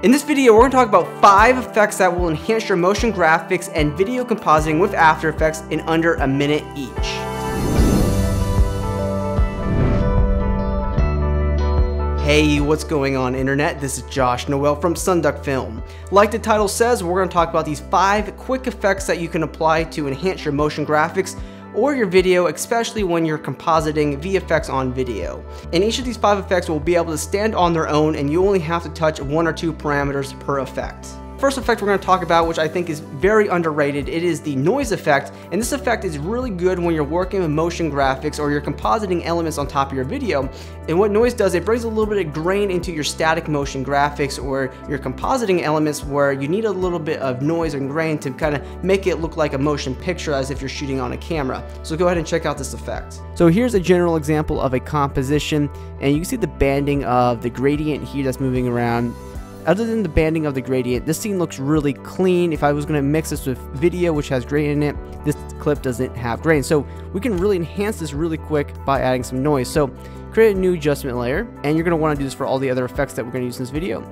In this video, we're going to talk about 5 effects that will enhance your motion graphics and video compositing with After Effects in under a minute each. Hey, what's going on internet? This is Josh Noel from Sonduck Film. Like the title says, we're going to talk about these 5 quick effects that you can apply to enhance your motion graphics or your video, especially when you're compositing VFX on video. And each of these five effects will be able to stand on their own and you only have to touch one or two parameters per effect. First effect we're going to talk about, which I think is very underrated, it is the noise effect. And this effect is really good when you're working with motion graphics or you're compositing elements on top of your video. And what noise does, it brings a little bit of grain into your static motion graphics or your compositing elements where you need a little bit of noise and grain to kind of make it look like a motion picture as if you're shooting on a camera. So go ahead and check out this effect. So here's a general example of a composition and you can see the banding of the gradient here that's moving around other than the banding of the gradient, this scene looks really clean. If I was going to mix this with video, which has grain in it, this clip doesn't have grain. So we can really enhance this really quick by adding some noise. So create a new adjustment layer, and you're going to want to do this for all the other effects that we're going to use in this video.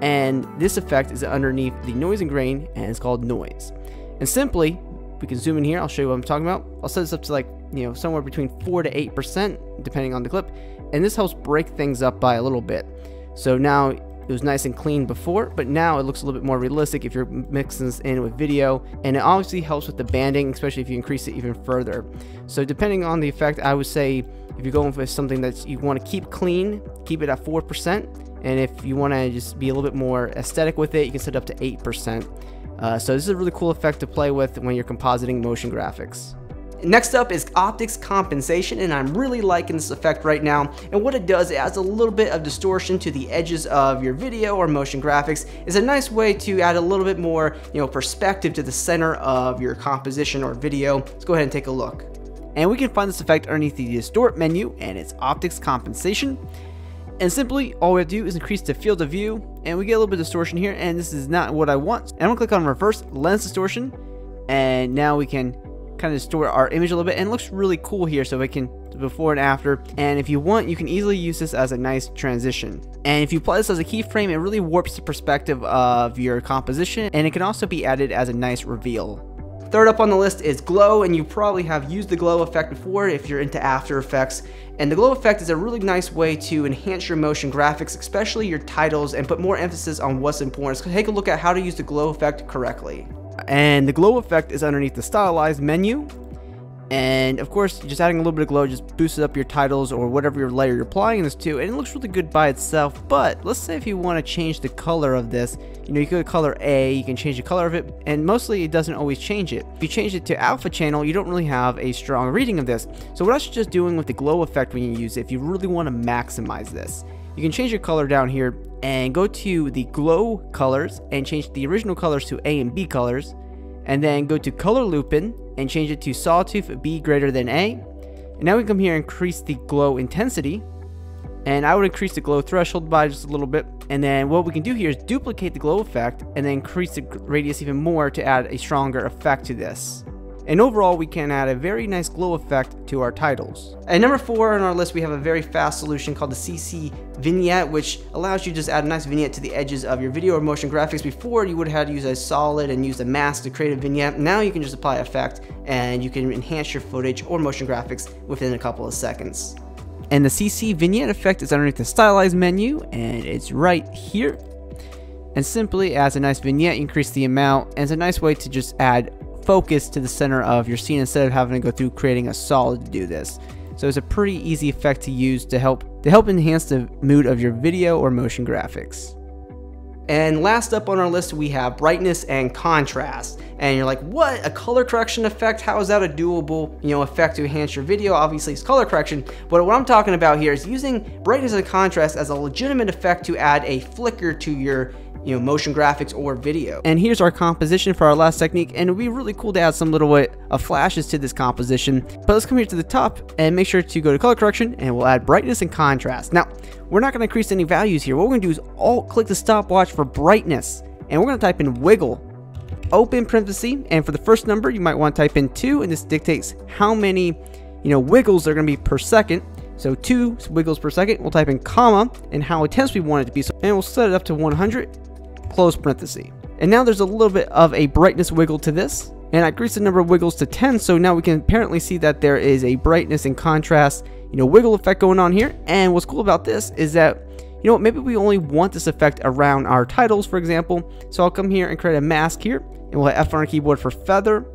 And this effect is underneath the noise and grain, and it's called noise. And simply, we can zoom in here. I'll show you what I'm talking about. I'll set this up to like, you know, somewhere between 4 to 8%, depending on the clip. And this helps break things up by a little bit. So now it was nice and clean before, but now it looks a little bit more realistic if you're mixing this in with video. And it obviously helps with the banding, especially if you increase it even further. So depending on the effect, I would say if you're going for something that you want to keep clean, keep it at 4%. And if you want to just be a little bit more aesthetic with it, you can set it up to 8%. Uh, so this is a really cool effect to play with when you're compositing motion graphics. Next up is optics compensation and I'm really liking this effect right now. And what it does it adds a little bit of distortion to the edges of your video or motion graphics. It's a nice way to add a little bit more you know perspective to the center of your composition or video. Let's go ahead and take a look. And we can find this effect underneath the distort menu and it's optics compensation. And simply all we have to do is increase the field of view and we get a little bit of distortion here and this is not what I want. And I'm gonna click on reverse lens distortion and now we can kind of distort our image a little bit and looks really cool here so we can before and after and if you want you can easily use this as a nice transition and if you apply this as a keyframe it really warps the perspective of your composition and it can also be added as a nice reveal Third up on the list is glow, and you probably have used the glow effect before if you're into After Effects. And the glow effect is a really nice way to enhance your motion graphics, especially your titles, and put more emphasis on what's important. So take a look at how to use the glow effect correctly. And the glow effect is underneath the stylized menu. And of course, just adding a little bit of glow just boosts up your titles or whatever your layer you're applying this to, and it looks really good by itself. But let's say if you want to change the color of this, you know, you could color A, you can change the color of it, and mostly it doesn't always change it. If you change it to alpha channel, you don't really have a strong reading of this. So what I suggest doing with the glow effect when you use it, if you really want to maximize this, you can change your color down here and go to the glow colors and change the original colors to A and B colors. And then go to color looping and change it to sawtooth B greater than A. And now we come here increase the glow intensity. And I would increase the glow threshold by just a little bit. And then what we can do here is duplicate the glow effect and then increase the radius even more to add a stronger effect to this and overall we can add a very nice glow effect to our titles. At number 4 on our list we have a very fast solution called the CC Vignette which allows you to just add a nice vignette to the edges of your video or motion graphics. Before you would have had to use a solid and use a mask to create a vignette. Now you can just apply effect and you can enhance your footage or motion graphics within a couple of seconds. And the CC Vignette effect is underneath the stylized menu and it's right here and simply as a nice vignette increase the amount and it's a nice way to just add focus to the center of your scene instead of having to go through creating a solid to do this. So it's a pretty easy effect to use to help to help enhance the mood of your video or motion graphics. And last up on our list, we have brightness and contrast. And you're like, what? A color correction effect? How is that a doable, you know, effect to enhance your video? Obviously, it's color correction. But what I'm talking about here is using brightness and contrast as a legitimate effect to add a flicker to your you know, motion graphics or video. And here's our composition for our last technique, and it would be really cool to add some little bit of flashes to this composition. But let's come here to the top and make sure to go to color correction, and we'll add brightness and contrast. Now, we're not gonna increase any values here. What we're gonna do is alt click the stopwatch for brightness, and we're gonna type in wiggle open parenthesis and for the first number you might want to type in 2 and this dictates how many you know wiggles are going to be per second so 2 wiggles per second we'll type in comma and how intense we want it to be so, and we'll set it up to 100 close parenthesis. And now there's a little bit of a brightness wiggle to this. And I increased the number of wiggles to 10, so now we can apparently see that there is a brightness and contrast, you know, wiggle effect going on here. And what's cool about this is that, you know maybe we only want this effect around our titles, for example. So I'll come here and create a mask here, and we'll hit F on our keyboard for feather.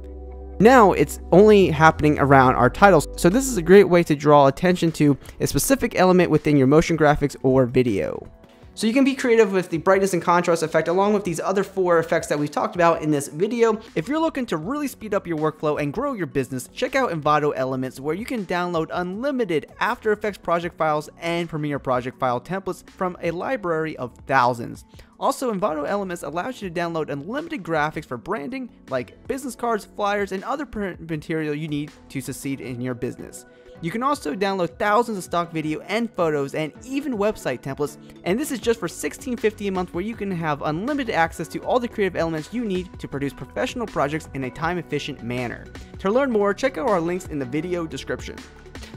Now it's only happening around our titles. So this is a great way to draw attention to a specific element within your motion graphics or video. So you can be creative with the brightness and contrast effect along with these other four effects that we've talked about in this video. If you're looking to really speed up your workflow and grow your business, check out Envato Elements where you can download unlimited After Effects project files and Premiere project file templates from a library of thousands. Also, Envato Elements allows you to download unlimited graphics for branding like business cards, flyers, and other print material you need to succeed in your business. You can also download thousands of stock video and photos and even website templates, and this is just for $16.50 a month where you can have unlimited access to all the creative elements you need to produce professional projects in a time efficient manner. To learn more, check out our links in the video description.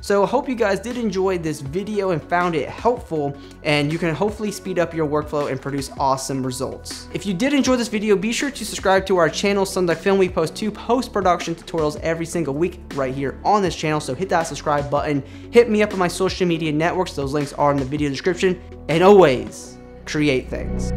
So I hope you guys did enjoy this video and found it helpful and you can hopefully speed up your workflow and produce awesome results. If you did enjoy this video, be sure to subscribe to our channel, Sonduck Film. We post two post-production tutorials every single week right here on this channel. So hit that subscribe button. Hit me up on my social media networks. Those links are in the video description. And always create things.